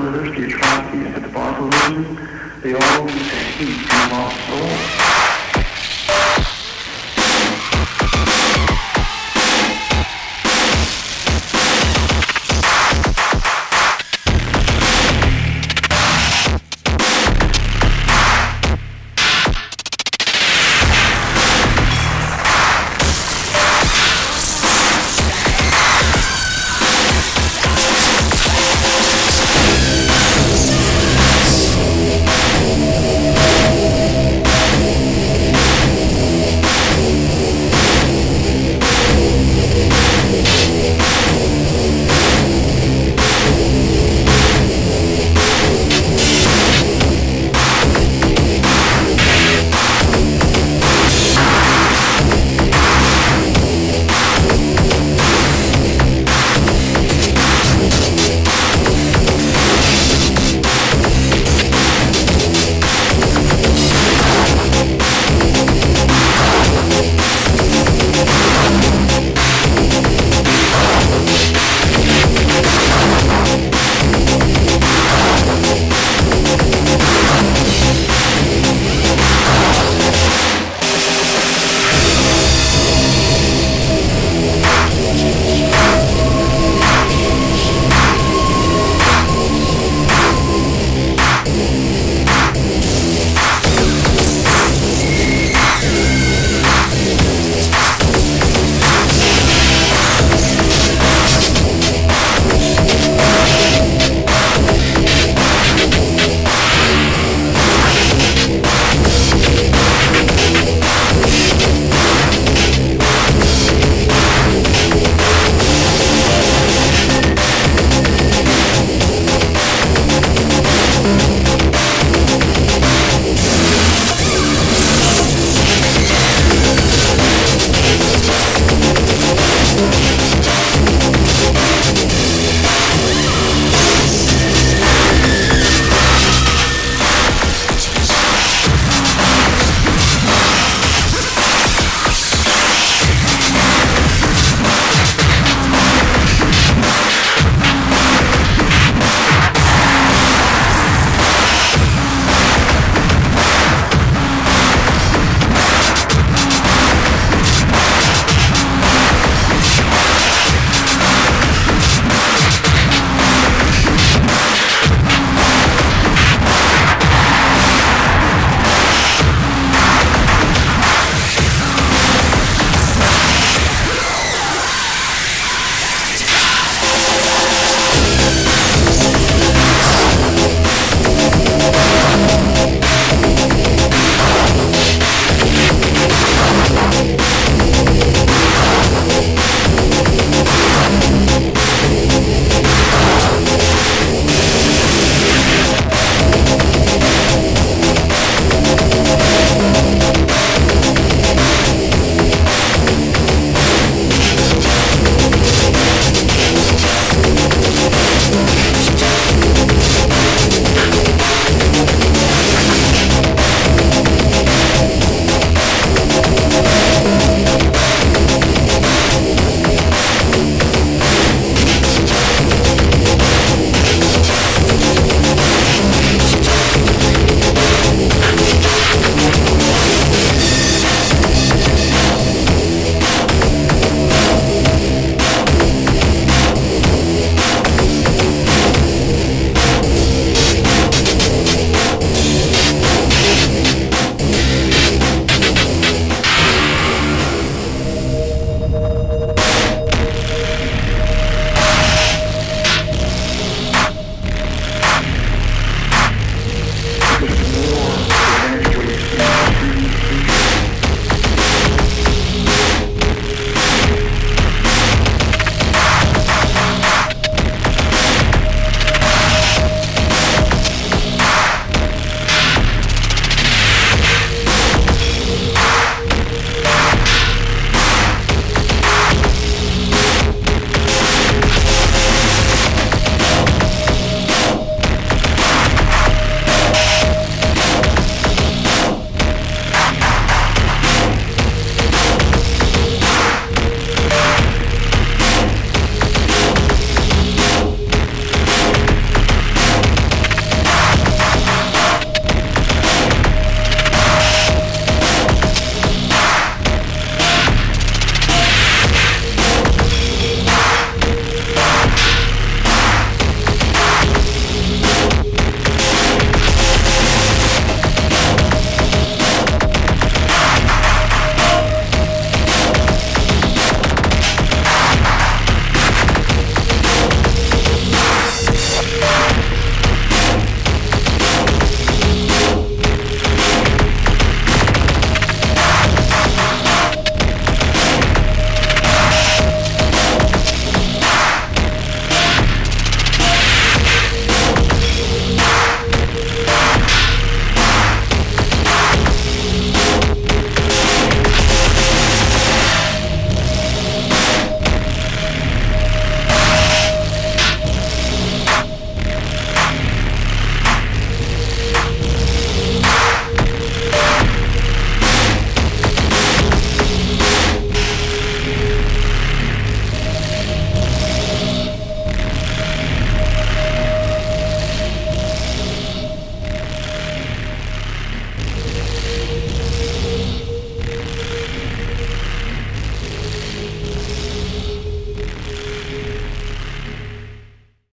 murders, the atrocities the barbarism, they all lead to hate and lost souls.